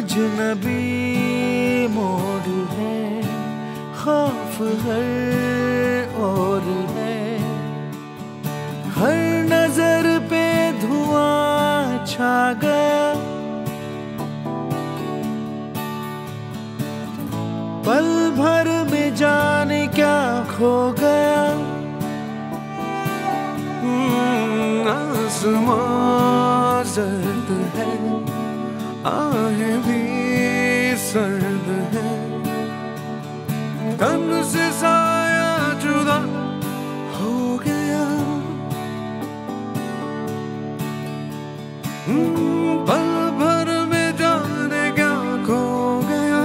अजनबी मोड़ है, खौफ हर और है। हर नज़र पे धुआँ छा गया। पल भर में जाने क्या खो गया। हम्म, आसमां जर्द है। आहे भी सर्द है। तन से साया जुदा हो गया। हम्म, पल भर में जाने क्या खो गया।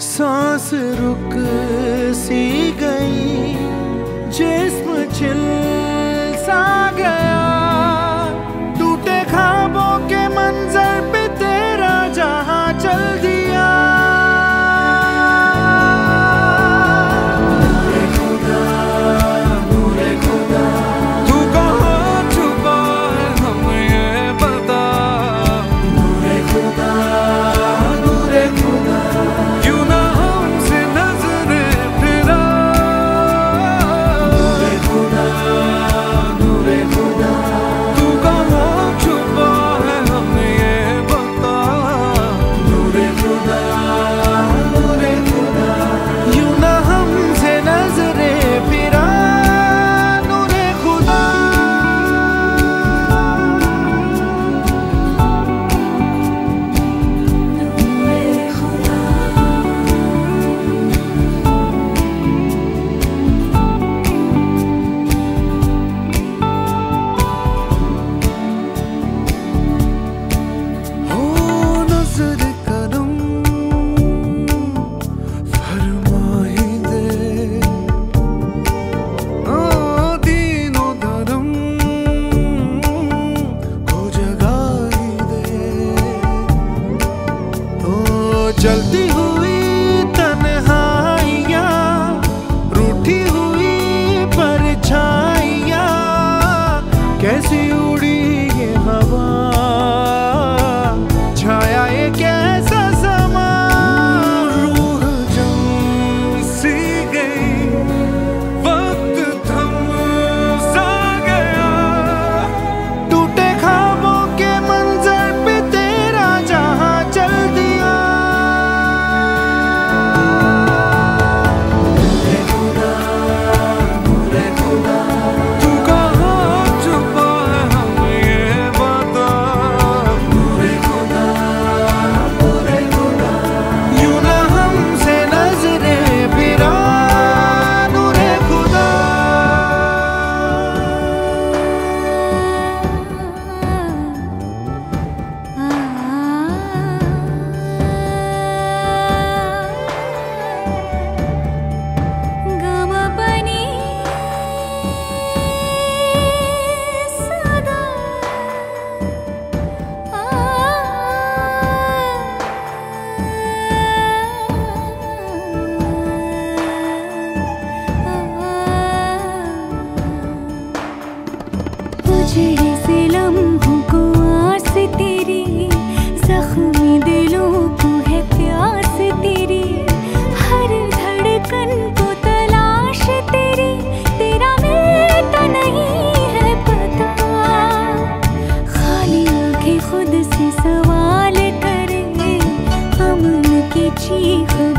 सांस रुक सी गई, जिसम चिल्ला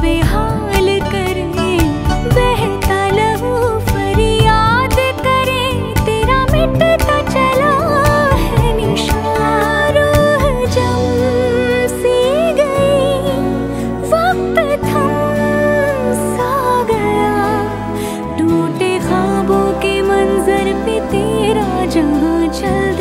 बेहाल करे बहता करे। तेरा तो चला सी गई। सा गया। टूटे ख्वाबों के मंजर पे तेरा चल